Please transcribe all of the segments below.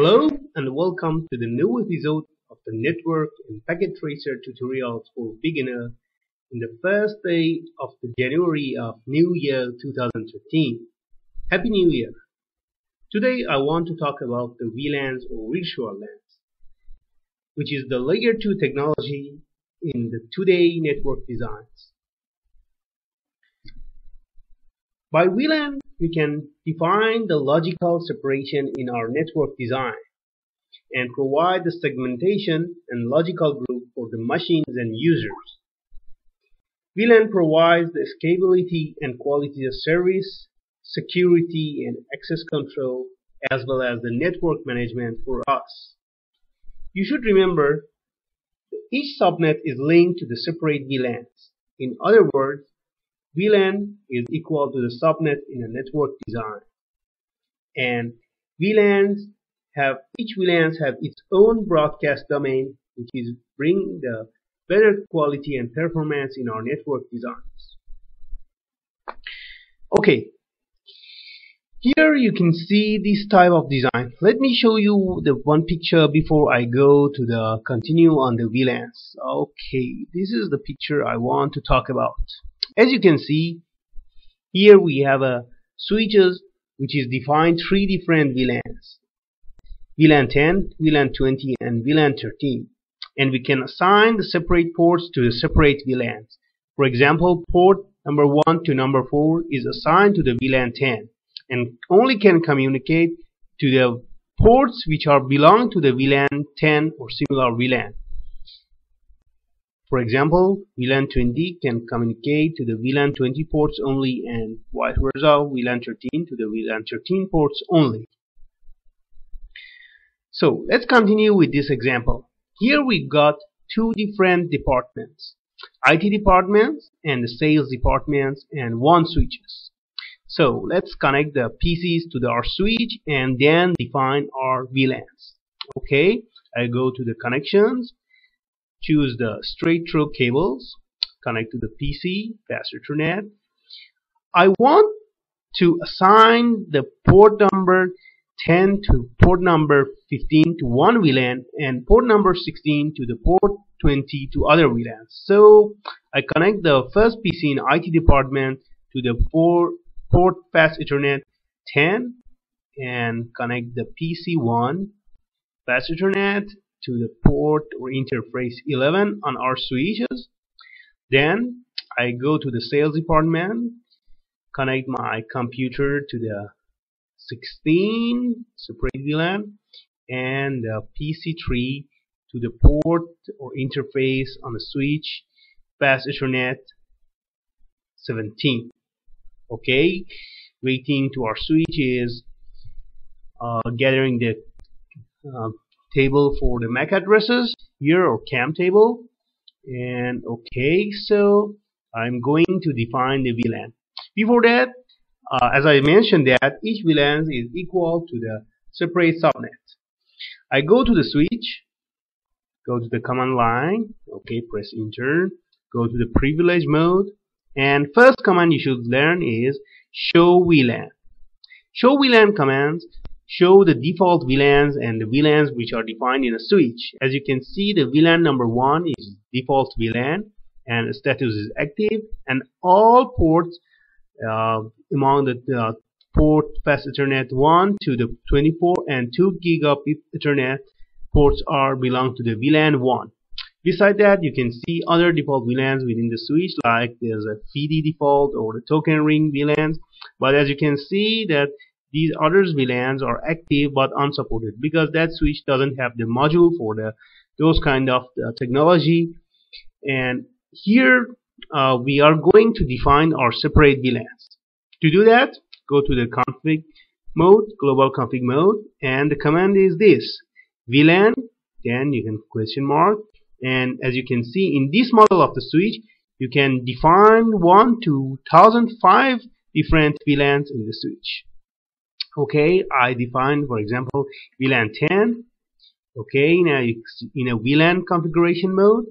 Hello and welcome to the new episode of the Network and Packet Tracer tutorials for beginner in the first day of the January of New Year 2013. Happy New Year! Today I want to talk about the VLANs or virtual LANs, which is the layer 2 technology in the today network designs. By VLAN, we can define the logical separation in our network design and provide the segmentation and logical group for the machines and users. VLAN provides the scalability and quality of service, security and access control, as well as the network management for us. You should remember each subnet is linked to the separate VLANs. In other words, VLAN is equal to the subnet in a network design. And VLANs have each VLANs have its own broadcast domain, which is bring the better quality and performance in our network designs. Okay, here you can see this type of design. Let me show you the one picture before I go to the continue on the VLANs. Okay, this is the picture I want to talk about. As you can see, here we have a switches which is defined three different VLANs. VLAN 10, VLAN 20 and VLAN 13 and we can assign the separate ports to the separate VLANs. For example, port number 1 to number 4 is assigned to the VLAN 10 and only can communicate to the ports which are belong to the VLAN 10 or similar VLAN. For example, VLAN 20 can communicate to the VLAN 20 ports only and vice versa VLAN 13 to the VLAN 13 ports only. So let's continue with this example. Here we got two different departments. IT departments and the sales departments and one switches. So let's connect the PCs to the, our switch and then define our VLANs. Okay, I go to the connections choose the straight through cables connect to the PC fast Ethernet I want to assign the port number 10 to port number 15 to one VLAN and port number 16 to the port 20 to other VLANs so I connect the first PC in IT department to the port, port fast Ethernet 10 and connect the PC1 fast Ethernet to the port or interface 11 on our switches. Then I go to the sales department connect my computer to the 16 separate VLAN and the PC3 to the port or interface on the switch fast Ethernet 17 okay waiting to our switch is uh, gathering the uh, table for the MAC addresses here or CAM table. And okay so I'm going to define the VLAN. Before that uh, as I mentioned that each VLAN is equal to the separate subnet. I go to the switch go to the command line okay press enter go to the privilege mode and first command you should learn is show VLAN. Show VLAN commands show the default VLANs and the VLANs which are defined in a switch. As you can see, the VLAN number one is default VLAN and status is active and all ports uh, among the uh, port fast Ethernet 1 to the 24 and 2 gigabit Ethernet ports are belong to the VLAN 1. Beside that, you can see other default VLANs within the switch, like there's a FDDI default or the token ring VLANs. But as you can see that these others VLANs are active but unsupported because that switch doesn't have the module for the those kind of uh, technology. And here uh, we are going to define our separate VLANs to do that go to the config mode global config mode and the command is this. VLAN then you can question mark. And as you can see in this model of the switch you can define 1 to 1005 different VLANs in the switch okay I define for example VLAN 10 okay now in a VLAN configuration mode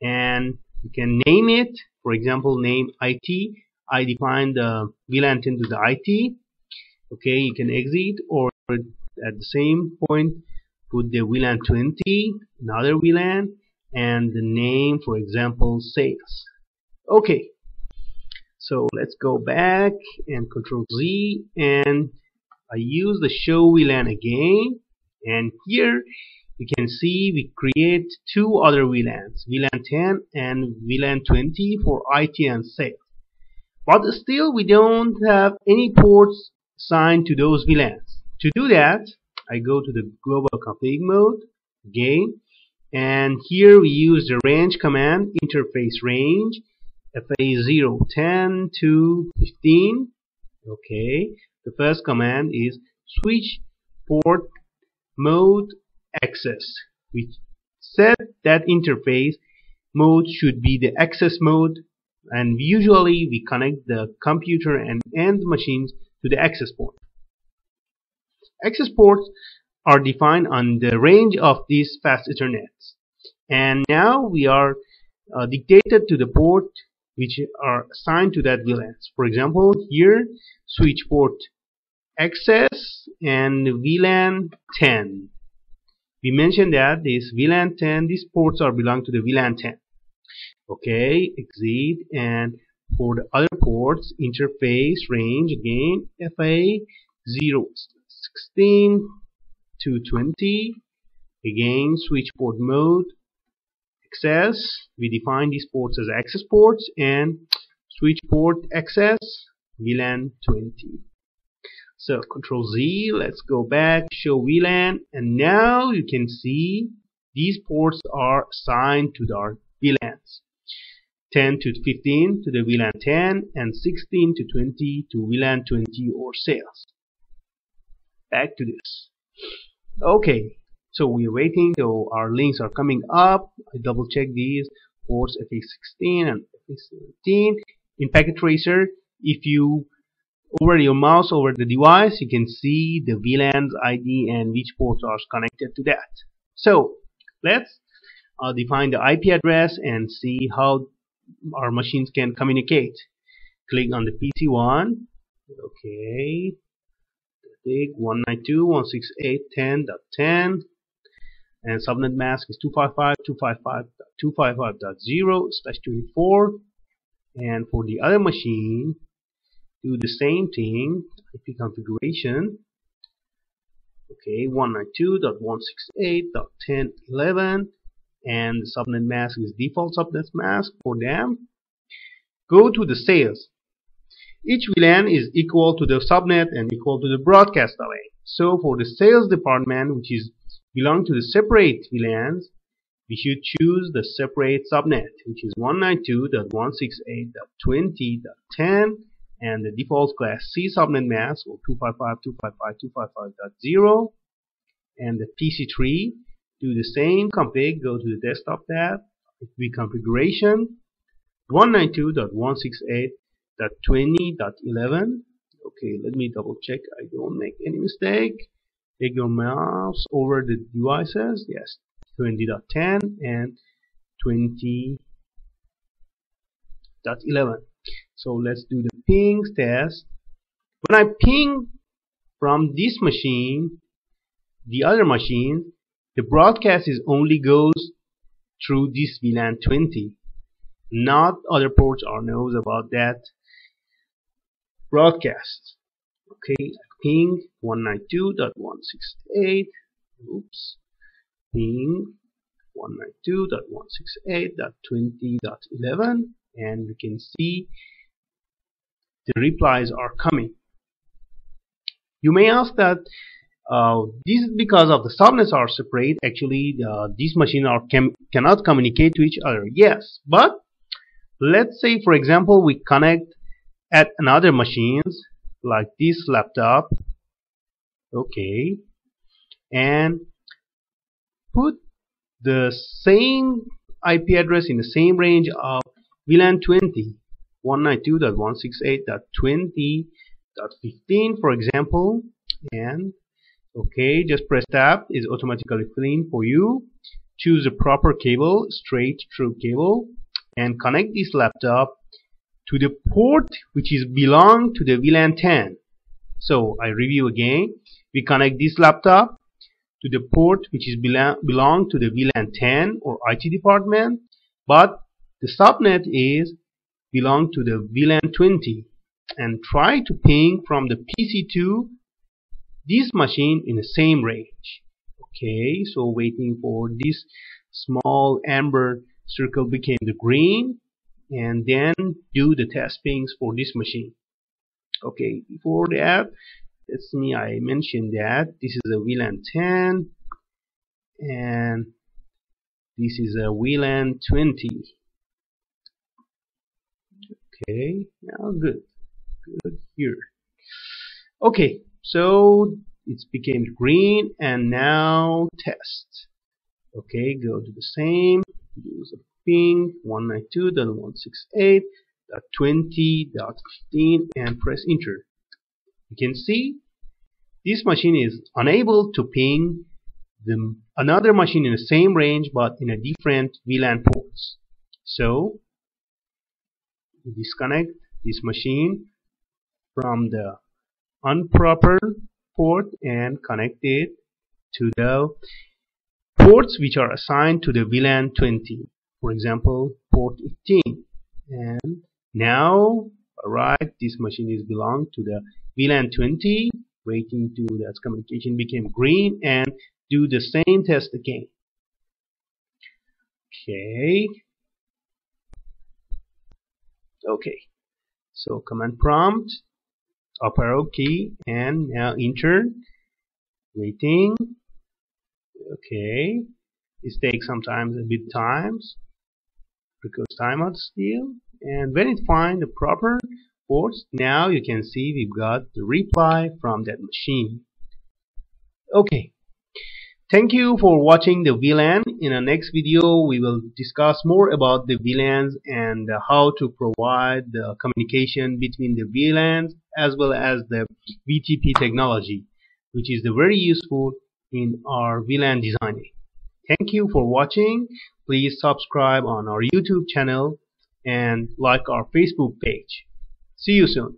and you can name it. For example name IT I define the VLAN 10 to the IT okay you can exit or at the same point put the VLAN 20 another VLAN and the name for example sales. Okay so let's go back and control Z and I use the show VLAN again and here you can see we create two other VLANs VLAN 10 and VLAN 20 for IT and sales but still we don't have any ports assigned to those VLANs to do that I go to the global config mode again and here we use the range command interface range FA0 10 to 15 okay the first command is switch port mode access we set that interface mode should be the access mode and usually we connect the computer and end machines to the access port access ports are defined on the range of these fast ethernets and now we are uh, dictated to the port which are assigned to that VLANs. For example, here switch port access and VLAN 10. We mentioned that this VLAN 10, these ports are belong to the VLAN 10. Okay, exit and for the other ports, interface range again FA 0 16 to 20. Again, switch port mode access we define these ports as access ports and switch port access VLAN 20 so control Z let's go back show VLAN and now you can see these ports are assigned to our VLANs. 10 to 15 to the VLAN 10 and 16 to 20 to VLAN 20 or sales. Back to this. Okay so we're waiting so our links are coming up. I double check these ports FA16 and FA17 in packet tracer if you over your mouse over the device you can see the VLAN's ID and which ports are connected to that. So let's uh, define the IP address and see how our machines can communicate. Click on the PC1 okay. Big 192.168.10.10 and subnet mask is 255.255.255.0 slash 24 and for the other machine do the same thing IP configuration. Okay 192.168.10.11 and the subnet mask is default subnet mask for them. Go to the sales. Each VLAN is equal to the subnet and equal to the broadcast array. So for the sales department which is belong to the separate VLANs, we should choose the separate subnet, which is 192.168.20.10 and the default class C subnet mask or 255.255.255.0 and the PC3 do the same config, go to the desktop tab, reconfiguration 192.168.20.11 okay let me double check I don't make any mistake. Take your mouse over the devices yes 20.10 and 20.11 so let's do the pings test. When I ping from this machine the other machine the broadcast is only goes through this VLAN 20 not other ports or knows about that broadcast. Okay ping 192.168 oops. Ping 192.168.20.11 and we can see the replies are coming. You may ask that uh, this is because of the subnets are separate. Actually uh, these machines are cannot communicate to each other. Yes but let's say for example we connect at another machines like this laptop. Okay. And put the same IP address in the same range of VLAN 20 192.168.20.15 for example. And okay just press tab is automatically clean for you. Choose the proper cable straight through cable and connect this laptop to the port which is belong to the VLAN 10 so I review again. We connect this laptop to the port which is belong, belong to the VLAN 10 or IT department. But the subnet is belong to the VLAN 20 and try to ping from the PC to this machine in the same range. Okay so waiting for this small amber circle became the green and then do the test pings for this machine. Okay before that let's see I mentioned that this is a VLAN 10 and this is a VLAN 20 okay now good. Good here. Okay so it became green and now test. Okay go to the same. Use a ping 192.168.20.15 and press enter. You can see this machine is unable to ping the another machine in the same range but in a different VLAN ports. So disconnect this machine from the unproper port and connect it to the ports which are assigned to the VLAN 20 for example port 18 and now alright this machine is belong to the VLAN 20 waiting to that communication became green and do the same test again. Okay okay. So command prompt up arrow key and now enter. Waiting. Okay. It takes sometimes a bit times because timeout still. And when it find the proper ports now you can see we've got the reply from that machine. Okay Thank you for watching the VLAN. In the next video, we will discuss more about the VLANs and how to provide the communication between the VLANs as well as the VTP technology, which is very useful in our VLAN designing. Thank you for watching. Please subscribe on our YouTube channel and like our Facebook page. See you soon.